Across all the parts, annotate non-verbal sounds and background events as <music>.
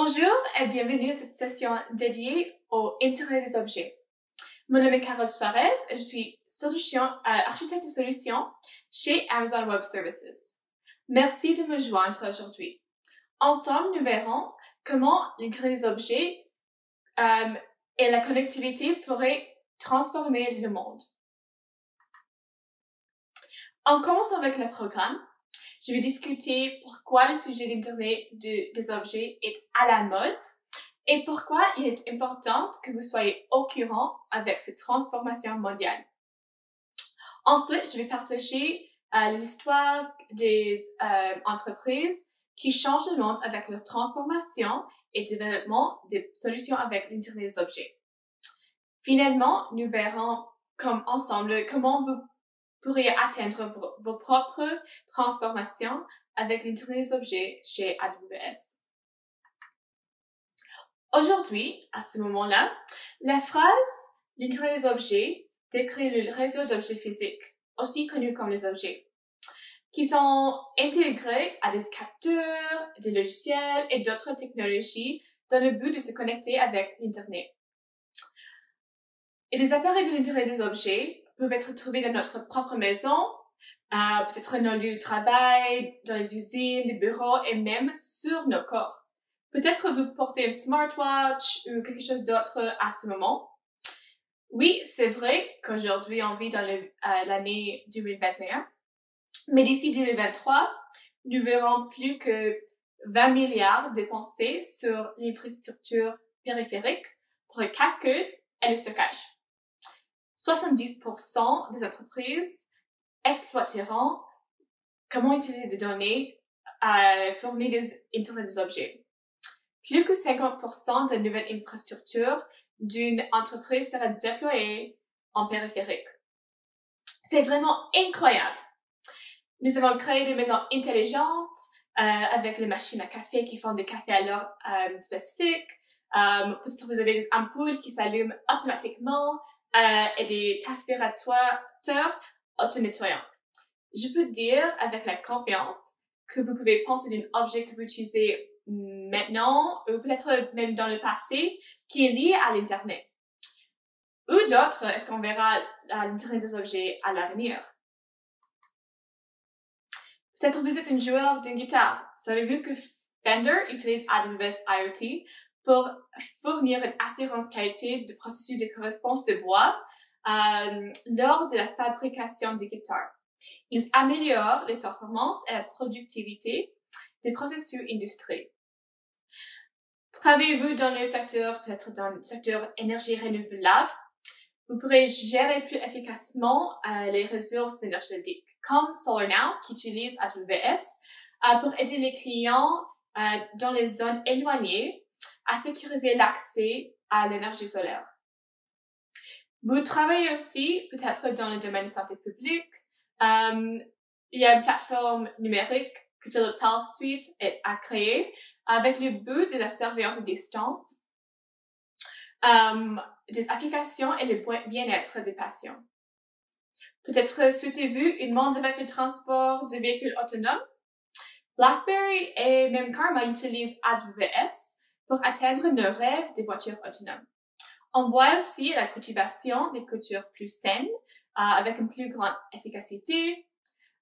Bonjour et bienvenue à cette session dédiée au Internet des objets. Mon nom est Carole Suarez et je suis solution, euh, architecte de solutions chez Amazon Web Services. Merci de me joindre aujourd'hui. Ensemble, nous verrons comment l'Internet des objets euh, et la connectivité pourraient transformer le monde. En commençant avec le programme, je vais discuter pourquoi le sujet d'Internet des objets est à la mode et pourquoi il est important que vous soyez au courant avec cette transformation mondiale. Ensuite, je vais partager euh, les histoires des euh, entreprises qui changent le monde avec leur transformation et développement des solutions avec l'Internet des objets. Finalement, nous verrons comme ensemble comment vous pourriez atteindre vos, propres transformations avec l'Internet des objets chez AWS. Aujourd'hui, à ce moment-là, la phrase l'Internet des objets décrit le réseau d'objets physiques, aussi connu comme les objets, qui sont intégrés à des capteurs, des logiciels et d'autres technologies dans le but de se connecter avec l'Internet. Et les appareils de l'Internet des objets peuvent être trouvés dans notre propre maison, euh, peut-être dans nos lieux de travail, dans les usines, les bureaux et même sur nos corps. Peut-être vous portez un smartwatch ou quelque chose d'autre à ce moment. Oui, c'est vrai qu'aujourd'hui on vit dans euh, l'année 2021, mais d'ici 2023, nous verrons plus que 20 milliards dépensés sur l'infrastructure périphérique pour le calcul et le stockage. 70% des entreprises exploiteront comment utiliser des données à fournir des Internet des objets. Plus que 50% de nouvelles infrastructures d'une entreprise sera déployée en périphérique. C'est vraiment incroyable. Nous avons créé des maisons intelligentes euh, avec les machines à café qui font des cafés à l'heure euh, spécifique. Euh, vous avez des ampoules qui s'allument automatiquement euh, et des aspirateurs auto-nettoyants. Je peux dire avec la confiance que vous pouvez penser d'un objet que vous utilisez maintenant ou peut-être même dans le passé qui est lié à l'Internet. Ou d'autres, est-ce qu'on verra l'Internet des objets à l'avenir? Peut-être vous êtes un joueur d'une guitare. Savez-vous que Fender utilise AWS IoT pour fournir une assurance qualité du processus de correspondance de voix euh, lors de la fabrication des guitares. Ils améliorent les performances et la productivité des processus industriels. Travaillez-vous dans le secteur, peut-être dans le secteur énergie renouvelable, vous pourrez gérer plus efficacement euh, les ressources énergétiques, comme SolarNow, qui utilise AWS euh, pour aider les clients euh, dans les zones éloignées à sécuriser l'accès à l'énergie solaire. Vous travaillez aussi peut-être dans le domaine de santé publique. Euh, il y a une plateforme numérique que Philips Health Suite a créée avec le but de la surveillance à distance euh, des applications et le bien-être des patients. Peut-être souhaitez-vous une monde avec le transport de véhicules autonomes? BlackBerry et même Karma utilisent AWS pour atteindre nos rêves des voitures autonomes. On voit aussi la cultivation des cultures plus saines, euh, avec une plus grande efficacité.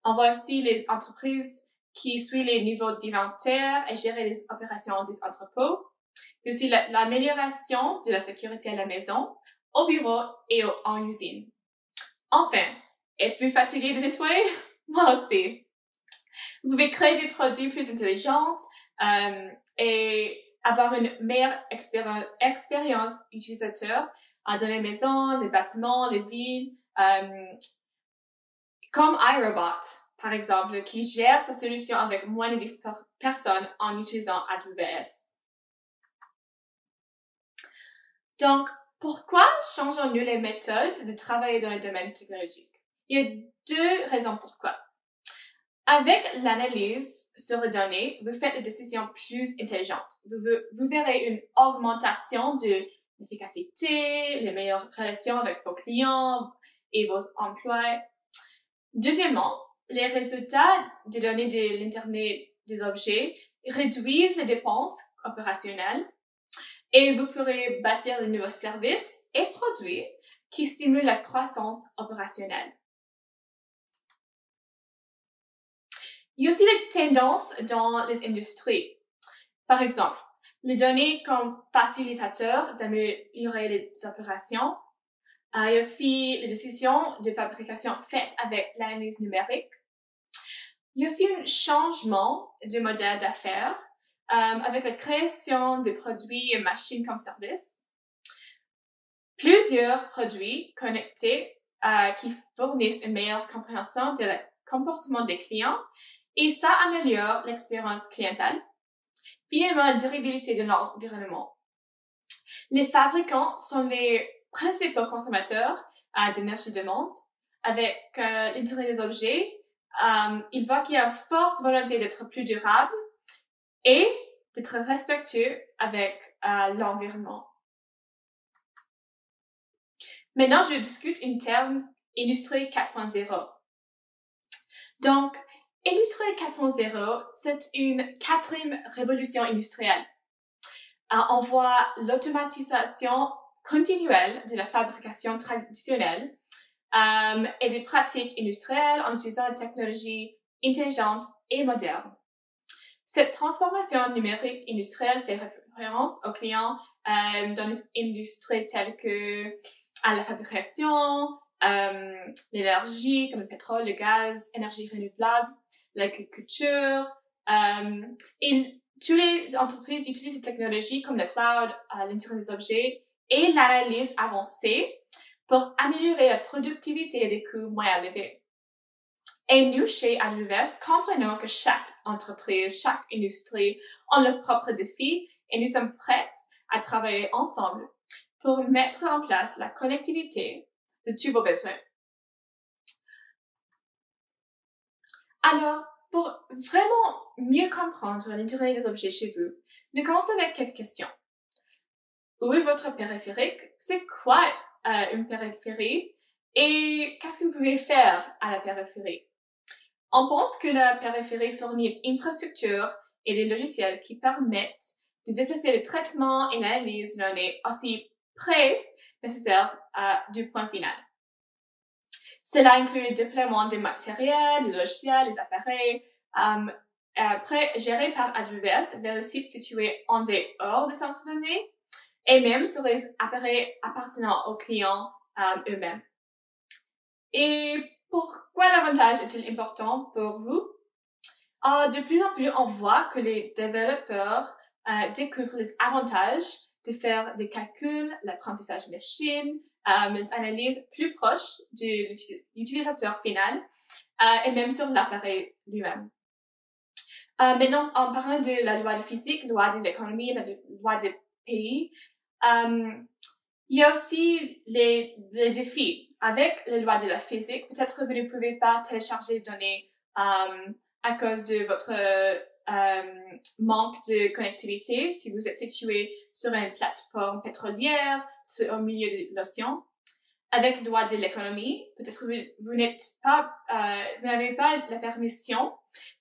On voit aussi les entreprises qui suivent les niveaux d'inventaire et gérer les opérations des entrepôts. Et aussi l'amélioration de la sécurité à la maison, au bureau et en usine. Enfin, êtes-vous fatigué de nettoyer? <laughs> Moi aussi. Vous pouvez créer des produits plus intelligents euh, et avoir une meilleure expérience utilisateur dans les maisons, les bâtiments, les villes, euh, comme iRobot, par exemple, qui gère sa solution avec moins de 10 personnes en utilisant AWS. Donc, pourquoi changeons-nous les méthodes de travailler dans le domaine technologique? Il y a deux raisons pourquoi. Avec l'analyse sur les données, vous faites des décisions plus intelligentes. Vous, verrez une augmentation de l'efficacité, les meilleures relations avec vos clients et vos emplois. Deuxièmement, les résultats des données de l'Internet des objets réduisent les dépenses opérationnels et vous pourrez bâtir de nouveaux services et produits qui stimulent la croissance opérationnelle. Il y a aussi des tendances dans les industries. Par exemple, les données comme facilitateur d'améliorer les opérations. Euh, il y a aussi les décisions de fabrication faites avec l'analyse numérique. Il y a aussi un changement de modèle d'affaires euh, avec la création de produits et machines comme service. Plusieurs produits connectés euh, qui fournissent une meilleure compréhension du comportement des clients et ça améliore l'expérience clientèle. Finalement, la durabilité de l'environnement. Les fabricants sont les principaux consommateurs euh, d'énergie de monde. Avec euh, des objets, euh, ils voient qu'il y a une forte volonté d'être plus durable et d'être respectueux avec euh, l'environnement. Maintenant, je discute une terme industrie 4.0. Donc, Industrie 4.0, c'est une quatrième révolution industrielle. Euh, on voit l'automatisation continuelle de la fabrication traditionnelle euh, et des pratiques industrielles en utilisant des technologies intelligentes et modernes. Cette transformation numérique industrielle fait référence aux clients euh, dans les industries telles que à la fabrication, euh, l'énergie comme le pétrole, le gaz, énergie renouvelable, l'agriculture. Euh, et toutes les entreprises utilisent ces technologies comme le cloud, euh, des objets et l'analyse avancée pour améliorer la productivité et des coûts moins élevés. Et nous, chez AWS, comprenons que chaque entreprise, chaque industrie ont leurs propres défis et nous sommes prêts à travailler ensemble pour mettre en place la connectivité de besoins. Alors, pour vraiment mieux comprendre l'intérêt des objets chez vous, nous commençons avec quelques questions. Où est votre périphérique? C'est quoi euh, une périphérie? Et qu'est-ce que vous pouvez faire à la périphérie? On pense que la périphérie fournit une infrastructure et des logiciels qui permettent de déplacer le traitement et l'analyse de données aussi près nécessaire euh, du point final. Cela inclut le déploiement des matériels, des logiciels, des appareils, euh, après gérés par AWS vers le site situé en dehors du centre de données et même sur les appareils appartenant aux clients euh, eux-mêmes. Et pourquoi l'avantage est-il important pour vous? Euh, de plus en plus, on voit que les développeurs euh, découvrent les avantages de faire des calculs, l'apprentissage machine, euh, une analyse plus proche de l'utilisateur final euh, et même sur l'appareil lui-même. Euh, maintenant, en parlant de la loi de physique, loi de l'économie, la loi des pays, il y a aussi les, les défis. Avec la loi de la physique, peut-être vous ne pouvez pas télécharger les données à cause de votre euh, manque de connectivité si vous êtes situé sur une plateforme pétrolière au milieu de l'océan. Avec loi de l'économie, peut-être vous, vous n'êtes pas, euh, vous n'avez pas la permission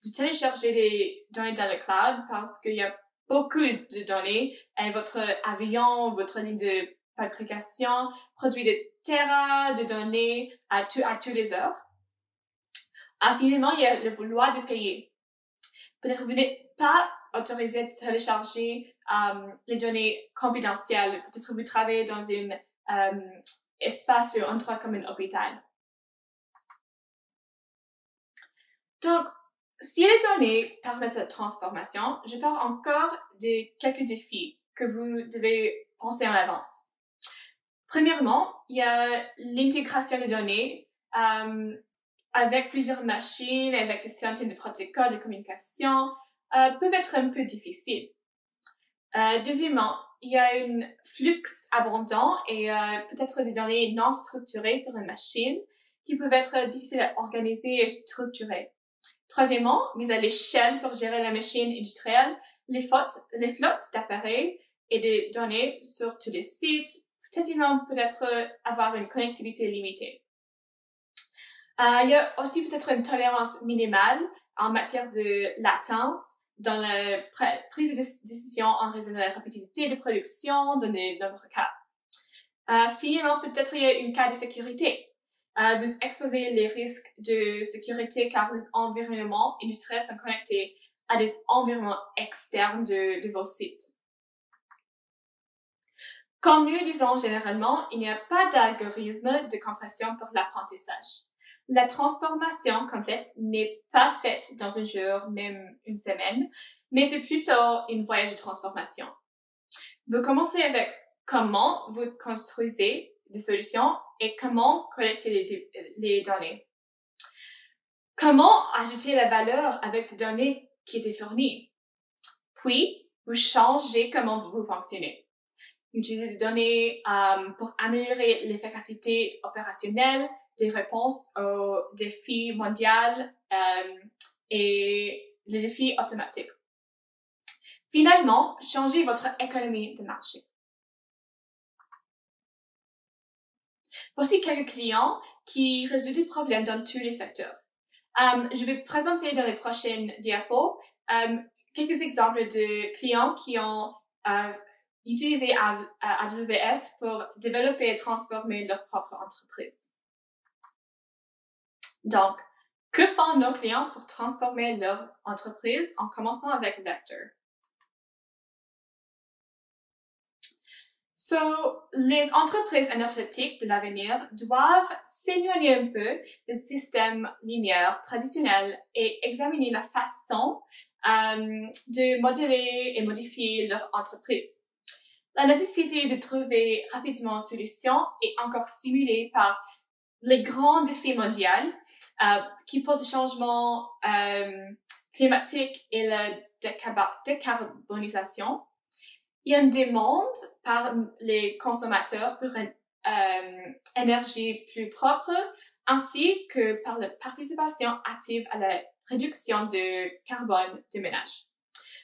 de télécharger les données dans le cloud parce qu'il y a beaucoup de données et votre avion, votre ligne de fabrication produit des terras de données à, tout, à tous les heures. Ah, finalement, il y a la loi de payer. Peut-être vous n'êtes pas autorisé de télécharger euh, les données confidentielles. Peut-être vous travaillez dans un euh, espace ou un endroit comme un hôpital. Donc, si les données permettent cette transformation, je parle encore de quelques défis que vous devez penser en avance. Premièrement, il y a l'intégration des données euh, avec plusieurs machines, avec des centaines de protocoles de communication, euh, peuvent être un peu difficiles. Euh, deuxièmement, il y a un flux abondant et euh, peut-être des données non structurées sur une machine qui peuvent être difficiles à organiser et structurer. Troisièmement, mise à l'échelle pour gérer la machine industrielle, les flottes, les flottes d'appareils et des données sur tous les sites, peut-être peut-être avoir une connectivité limitée. Euh, il y a aussi peut-être une tolérance minimale en matière de latence dans la prise de décision en raison de la rapidité de production de nombreux cas. Euh, finalement, peut-être il y a une cas de sécurité. Euh, vous exposez les risques de sécurité car les environnements industriels sont connectés à des environnements externes de, de vos sites. Comme nous disons généralement, il n'y a pas d'algorithme de compression pour l'apprentissage. La transformation complète n'est pas faite dans un jour, même une semaine, mais c'est plutôt une voyage de transformation. Vous commencez avec comment vous construisez des solutions et comment collecter les, les données. Comment ajouter la valeur avec des données qui étaient fournies? Puis, vous changez comment vous fonctionnez. Utilisez des données euh, pour améliorer l'efficacité opérationnelle des réponses aux défis mondiaux euh, et les défis automatiques. Finalement, changez votre économie de marché. Voici quelques clients qui résolvent des problèmes dans tous les secteurs. Um, je vais présenter dans les prochaines diapos um, quelques exemples de clients qui ont uh, utilisé AWS pour développer et transformer leur propre entreprise. Donc, que font nos clients pour transformer leur entreprise en commençant avec Vector? So, les entreprises énergétiques de l'avenir doivent s'éloigner un peu des systèmes linéaires traditionnels et examiner la façon euh, de modeler et modifier leur entreprise. La nécessité de trouver rapidement une solution est encore stimulée par les grands défis mondiaux euh, qui posent le changement euh, climatique et la décarbonisation. Il y a une demande par les consommateurs pour une euh, énergie plus propre ainsi que par la participation active à la réduction de carbone des ménages.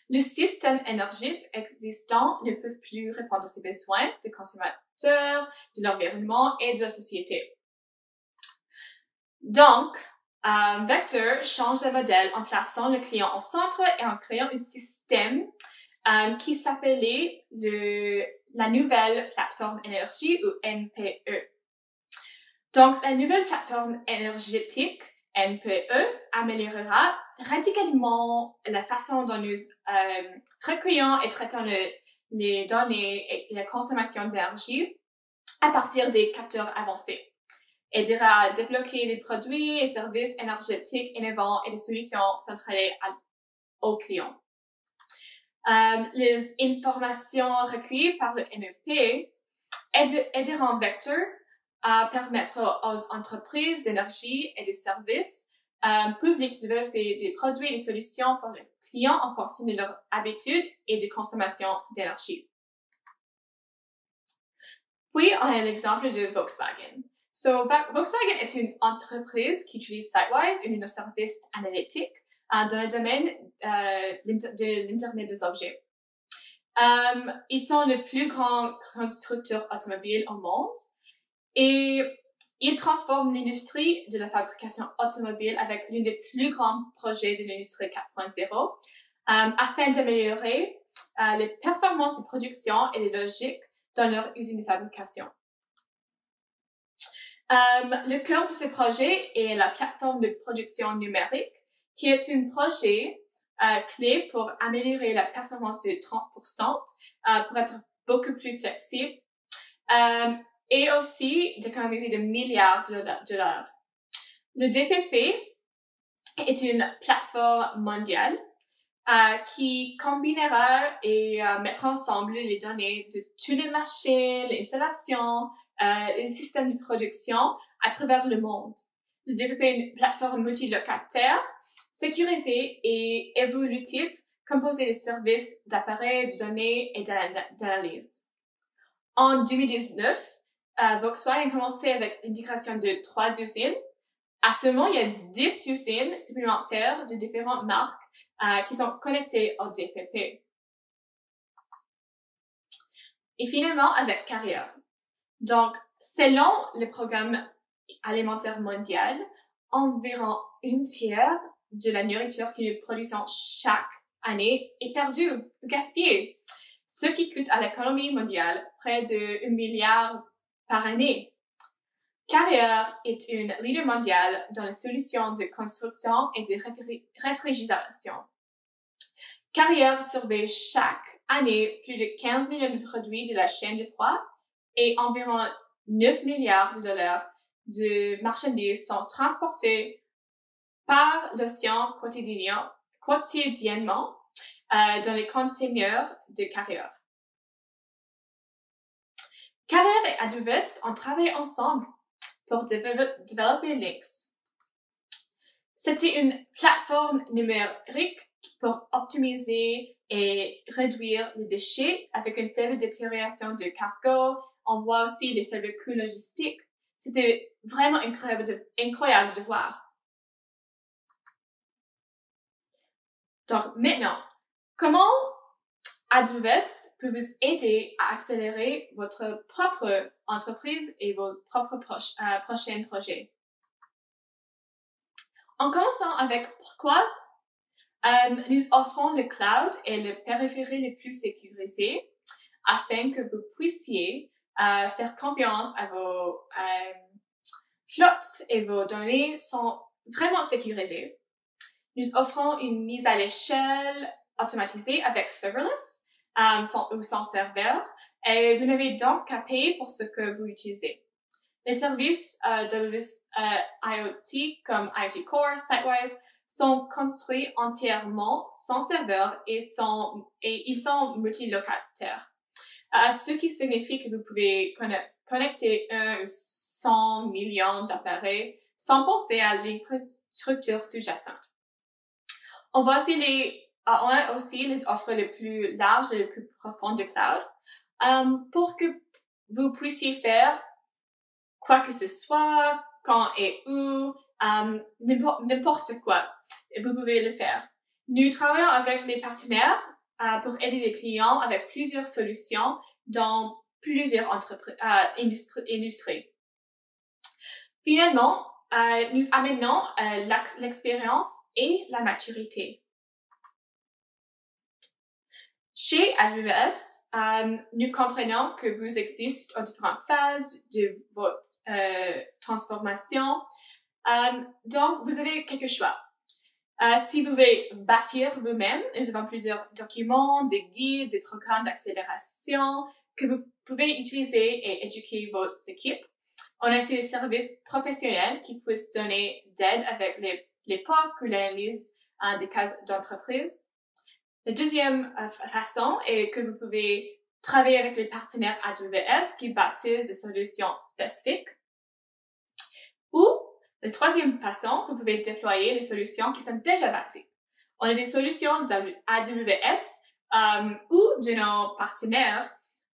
Le système énergétique existant ne peut plus répondre à ces besoins des consommateurs, de l'environnement et de la société. Donc, euh, Vector change le modèle en plaçant le client au centre et en créant un système euh, qui s'appelait la nouvelle plateforme énergie ou NPE. Donc, la nouvelle plateforme énergétique NPE améliorera radicalement la façon dont nous euh, recueillons et traitons les données et la consommation d'énergie à partir des capteurs avancés aidera à débloquer les produits et services énergétiques innovants et des solutions centrales aux clients. Euh, les informations recueillies par le NEP aideront Vector à permettre aux entreprises d'énergie et de services euh, publics de développer des produits et des solutions pour les clients en fonction de leurs habitudes et de consommation d'énergie. Puis, on a l'exemple de Volkswagen. So, Volkswagen est une entreprise qui utilise Sitewise, une service analytique euh, dans le domaine euh, de l'Internet des objets. Um, ils sont le plus grand constructeur automobile au monde et ils transforment l'industrie de la fabrication automobile avec l'un des plus grands projets de l'industrie 4.0 um, afin d'améliorer les performances de production et les logiques dans leur usine de fabrication. Um, le cœur de ce projet est la plateforme de production numérique, qui est un projet euh, clé pour améliorer la performance de 30%, euh, pour être beaucoup plus flexible, et aussi d'économiser des milliards de dollars. Le DPP est une plateforme mondiale euh, qui combinera et euh, mettra ensemble les données de toutes les machines, les installations, euh, les systèmes de production à travers le monde. De développer une plateforme multilocataire, sécurisée et évolutive, composée de services d'appareils, de données et d'analyse. En 2019, euh, Volkswagen a commencé avec l'intégration de trois usines. À ce moment, il y a 10 usines supplémentaires de différentes marques euh, qui sont connectées au DPP. Et finalement, avec Carrière. Donc, selon le programme alimentaire mondial, environ une tiers de la nourriture que nous produisons chaque année est perdu, gaspillé, ce qui coûte à l'économie mondiale près de 1 milliard par année. Carrière est une leader mondiale dans les solutions de construction et de réfrigération. Carrière surveille chaque année plus de 15 millions de produits de la chaîne de froid et environ 9 milliards de dollars de marchandises sont transportés par l'océan quotidiennement, euh, dans les conteneurs de carrière. Carrière et Adovis ont travaillé ensemble pour développer Links. C'était une plateforme numérique pour optimiser et réduire les déchets avec une faible détérioration de cargo. On voit aussi les faibles coûts logistiques. C'était vraiment incroyable de, voir. Donc maintenant, comment AWS peut vous aider à accélérer votre propre entreprise et vos propres euh, prochains projets? En commençant avec pourquoi euh, nous offrons le cloud et le périphérie les plus sécurisés afin que vous puissiez euh, faire confiance à vos flottes et vos données sont vraiment sécurisées. Nous offrons une mise à l'échelle automatisée avec serverless euh, sans, ou sans serveur et vous n'avez donc qu'à payer pour ce que vous utilisez. Les services euh, de euh, IoT comme IoT Core, Sitewise sont construits entièrement sans serveur et, sont, et ils sont multilocataires. Ce qui signifie que vous pouvez connecter un ou 100 millions d'appareils sans penser à l'infrastructure sous-jacente. On voit aussi les, on a aussi les offres les plus larges et les plus profondes de cloud euh, pour que vous puissiez faire quoi que ce soit, quand et où, euh, n'importe quoi vous pouvez le faire. Nous travaillons avec les partenaires euh, pour aider les clients avec plusieurs solutions dans plusieurs euh, industries. Finalement, euh, nous amenons l'expérience et la maturité. Chez AWS, nous comprenons que vous existez en différentes phases de votre transformation. donc, vous avez quelques choix. Euh, si vous voulez bâtir vous-même, nous avons plusieurs documents, des guides, des programmes d'accélération que vous pouvez utiliser et éduquer vos équipes. On a aussi des services professionnels qui puissent donner d'aide avec l'époque ou l'analyse euh, des cas d'entreprise. La deuxième euh, façon est que vous pouvez travailler avec les partenaires AWS qui bâtissent des solutions spécifiques. Ou la troisième façon, vous pouvez déployer les solutions qui sont déjà bâties. On a des solutions AWS euh, ou de nos partenaires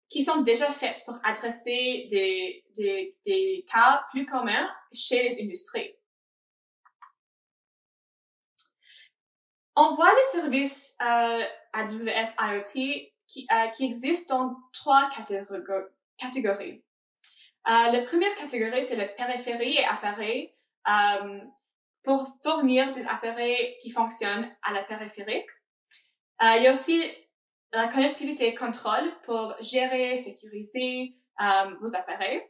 qui sont déjà faites pour adresser des, des, des cas plus communs chez les industries. On voit les services euh, AWS IoT qui, euh, qui existent dans trois catégories. Euh, la première catégorie, c'est le périphérie et appareil pour fournir des appareils qui fonctionnent à la périphérique. Euh, il y a aussi la connectivité contrôle pour gérer, sécuriser euh, vos appareils.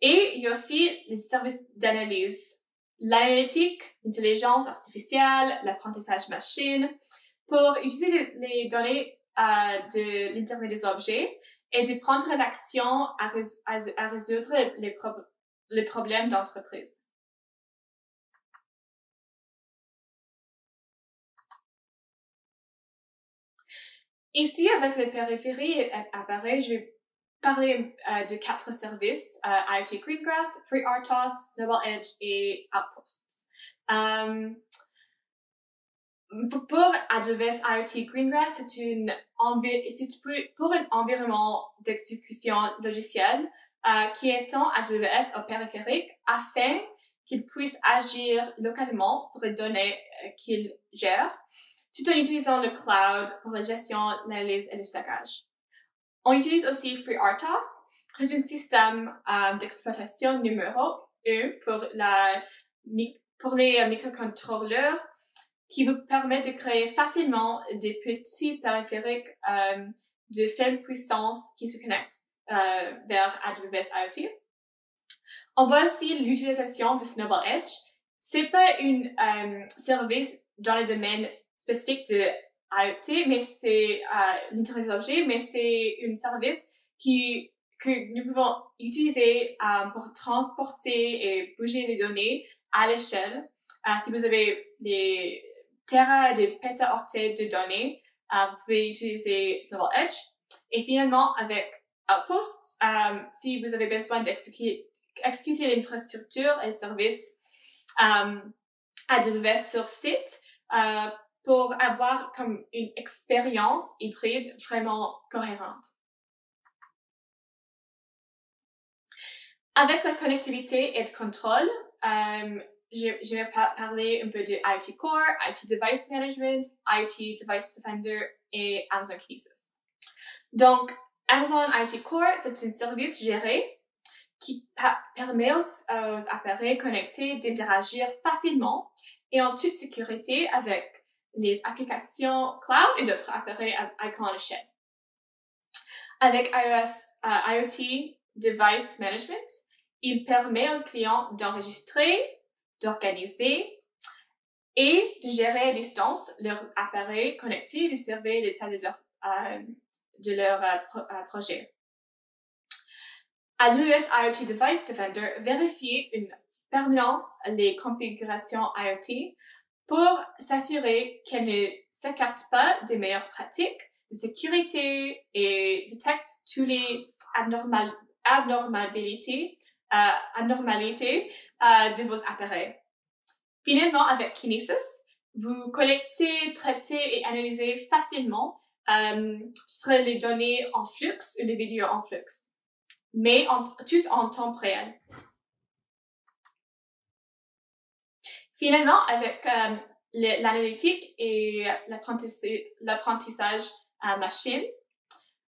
Et il y a aussi les services d'analyse, l'analytique, l'intelligence artificielle, l'apprentissage machine, pour utiliser les données euh, de l'Internet des objets et de prendre l'action à, résoudre les, les problèmes d'entreprise. Ici, avec les périphéries et appareils, je vais parler euh, de quatre services, euh, IoT Greengrass, FreeRTOS, Snowball Edge et Outposts. Um, pour AWS IoT Greengrass, c'est une pour un environnement d'exécution logicielle euh, qui étend AWS au périphérique afin qu'il puisse agir localement sur les données qu'il gère tout en utilisant le cloud pour la gestion, l'analyse et le stockage. On utilise aussi FreeRTOS, c'est un système euh, d'exploitation numéro 1 pour, la, pour les microcontrôleurs qui vous permet de créer facilement des petits périphériques euh, de faible puissance qui se connectent euh, vers AWS IoT. On voit aussi l'utilisation de Snowball Edge. C'est pas un euh, service dans le domaine spécifique de IoT, mais c'est euh, l'Internet des objets, mais c'est un service qui que nous pouvons utiliser euh, pour transporter et bouger les données à l'échelle. Euh, si vous avez des terras des pétaoctets de données, euh, vous pouvez utiliser Snowball Edge. Et finalement, avec Outpost, euh, si vous avez besoin d'exécuter exécuter l'infrastructure et services euh, AWS sur site, pour avoir comme une expérience hybride vraiment cohérente. Avec la connectivité et le contrôle, euh, je, vais parler un peu de IoT Core, IoT Device Management, IoT Device Defender et Amazon Kinesis. Donc, Amazon IoT Core, c'est un service géré qui permet aux appareils connectés d'interagir facilement et en toute sécurité avec les applications cloud et d'autres appareils à, grande échelle. Avec iOS, uh, IoT Device Management, il permet aux clients d'enregistrer, d'organiser et de gérer à distance leur appareil connecté et de surveiller l'état de leur, euh, de leur uh, projet. AWS IoT Device Defender vérifie une permanence les configurations IoT pour s'assurer qu'elle ne s'écarte pas des meilleures pratiques de sécurité et détecte tous les abnormal, abnormalités, euh, anormalités euh, de vos appareils. Finalement, avec Kinesis, vous collectez, traitez et analysez facilement euh, les données en flux ou les vidéos en flux, mais en, tous en temps réel. Finalement, avec euh, l'analytique et l'apprentissage à machine,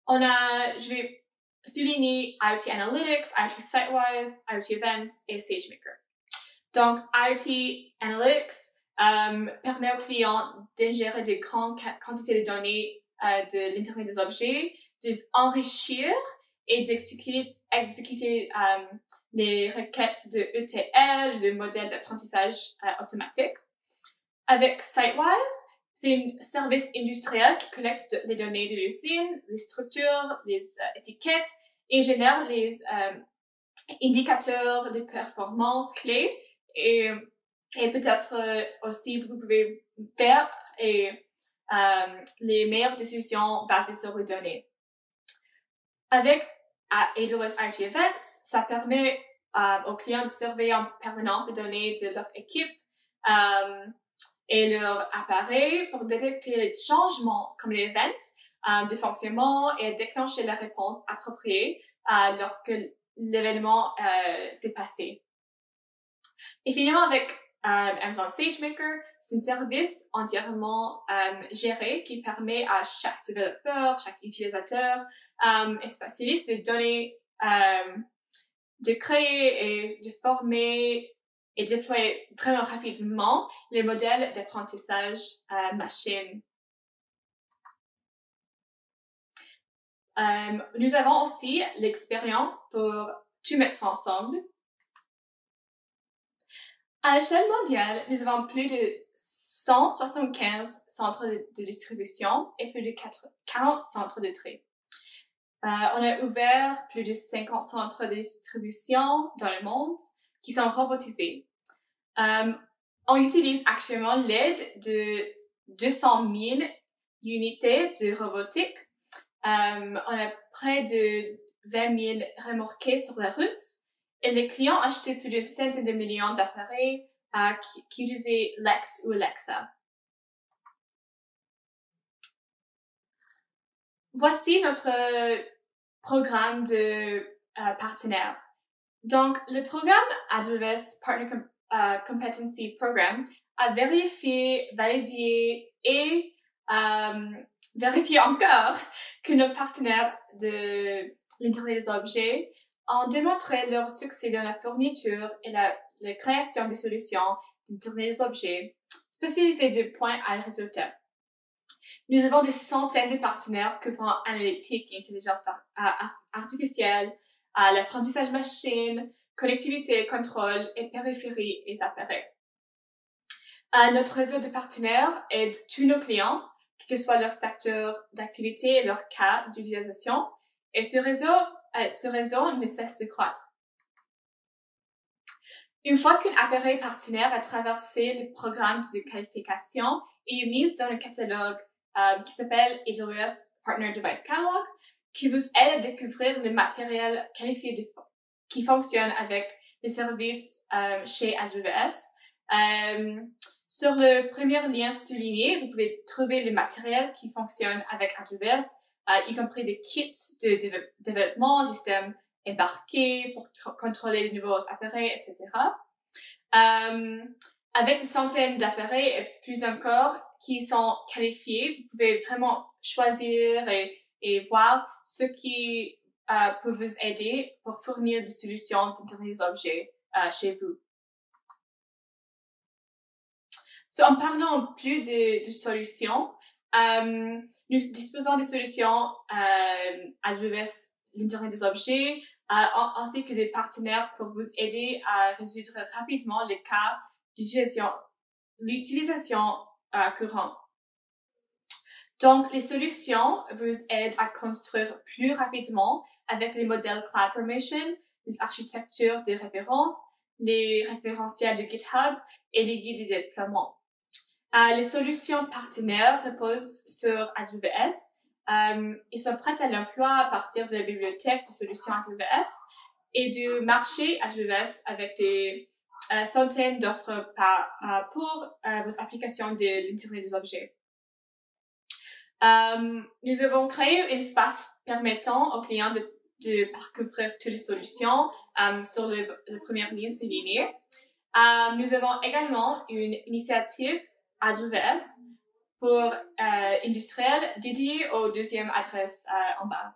on a, je vais souligner IoT Analytics, IoT Sitewise, IoT Events et SageMaker. Donc, IoT Analytics euh, permet aux clients d'ingérer des grandes quantités de données euh, de l'Internet des objets, d'enrichir et d'exécuter exécuter euh, les requêtes de ETL, de modèles d'apprentissage euh, automatique. Avec Sitewise, c'est un service industriel qui collecte les données de l'usine, les structures, les euh, étiquettes et génère les euh, indicateurs de performance clés et, peut-être aussi vous pouvez faire les meilleures décisions basées sur les données. Avec à AWS IoT Events, ça permet euh, aux clients de surveiller en permanence les données de leur équipe euh, et leur appareil pour détecter les changements comme les events euh, de fonctionnement et déclencher la réponse appropriée lorsque l'événement s'est passé. Et finalement, avec Amazon SageMaker, c'est un service entièrement géré qui permet à chaque développeur, chaque utilisateur et spécialiste de donner, um, de créer et de former et déployer vraiment rapidement les modèles d'apprentissage euh, machine. Um, nous avons aussi l'expérience pour tout mettre ensemble. À l'échelle mondiale, nous avons plus de 175 centres de distribution et plus de 40 centres de tri. Euh, on a ouvert plus de 50 centres de distribution dans le monde qui sont robotisés. Euh, on utilise actuellement l'aide de 200 000 unités de robotique. Euh, on a près de 20 000 remorqués sur la route et les clients achetaient plus de centaines de millions d'appareils qui, qui utilisaient Lex ou Alexa. Voici notre programme de euh, partenaires. Donc, le programme AWS Partner euh, Competency Program a vérifié, validé et euh, vérifié encore <laughs> que nos partenaires de l'Internet des objets ont démontré leur succès dans la fourniture et la, la création de solutions d'Internet des objets spécialisé de points à résultats. Nous avons des centaines de partenaires que font analytique, intelligence artificielle, l'apprentissage machine, connectivité, contrôle et périphérie et appareils. notre réseau de partenaires aide tous nos clients, quel que soit leur secteur d'activité et leur cas d'utilisation, et ce réseau, euh, ce réseau ne cesse de croître. Une fois qu'un appareil partenaire a traversé le programme de qualification et est mis dans le catalogue euh, qui s'appelle AWS Partner Device Catalog, qui vous aide à découvrir le matériel qualifié qui fonctionne avec les services euh, chez AWS. Euh, sur le premier lien souligné, vous pouvez trouver le matériel qui fonctionne avec AWS, y compris des kits de développement, systèmes embarqués pour contrôler les nouveaux appareils, etc. Avec des centaines d'appareils et plus encore qui sont qualifiés, vous pouvez vraiment choisir et, et voir ce qui euh, peut vous aider pour fournir des solutions d'Internet des objets euh, chez vous. So, en parlant plus de, solutions, euh, nous disposons des solutions euh, AWS, l'Internet des objets, ainsi que des partenaires pour vous aider à résoudre rapidement les cas d'utilisation euh. Donc, les solutions vous aident à construire plus rapidement avec les modèles CloudFormation, les architectures de référence, les référentiels de GitHub et les guides de déploiement. Euh, les solutions partenaires reposent sur AWS euh, ils sont prêts à l'emploi à partir de la bibliothèque de solutions AWS et du marché AWS avec des euh, centaines d'offres euh, pour euh, vos applications de l'Internet des objets. Euh, nous avons créé un espace permettant aux clients de, parcourir toutes les solutions sur le, le première ligne soulignée. nous avons également une initiative AWS pour euh, industriel dédié aux deuxième adresse en bas.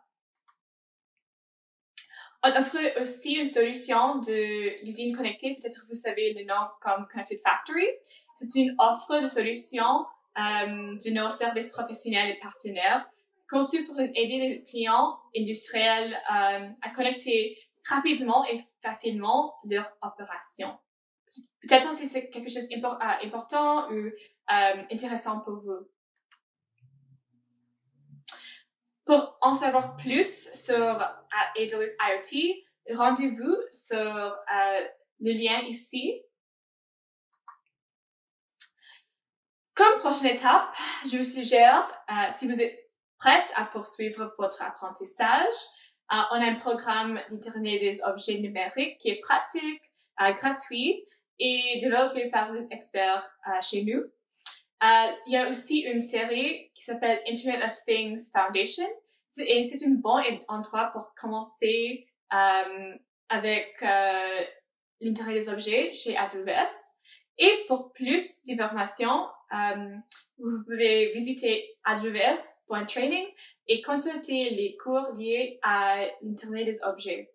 On offre aussi une solution de l'usine connectée. Peut-être vous savez le nom comme Connected Factory. C'est une offre de solution euh, de nos services professionnels et partenaires conçue pour aider les clients industriels euh, à connecter rapidement et facilement leur opération. Peut-être si c'est quelque chose d'important euh, ou euh, intéressant pour vous. Pour en savoir plus sur euh, AWS IoT, rendez-vous sur euh, le lien ici. Comme prochaine étape, je vous suggère, si vous êtes prête à poursuivre votre apprentissage, on a un programme d'Internet des objets numériques qui est pratique, gratuit et développé par les experts chez nous. Euh, il y a aussi une série qui s'appelle Internet of Things Foundation. Et c'est un bon endroit pour commencer euh, avec euh, l'intérêt des objets chez AWS. Et pour plus d'informations, euh, vous pouvez visiter aws.training et consulter les cours liés à l'Internet des objets.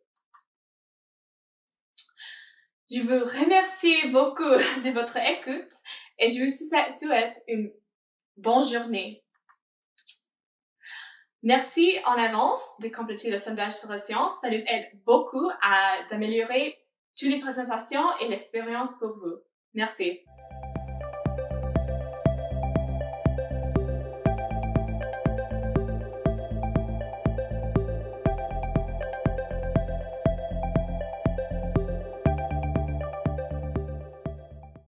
Je vous remercie beaucoup <laughs> de votre écoute et je vous souhaite une bonne journée. Merci en avance de compléter le sondage sur la science. Ça nous aide beaucoup à d'améliorer toutes les présentations et l'expérience pour vous. Merci.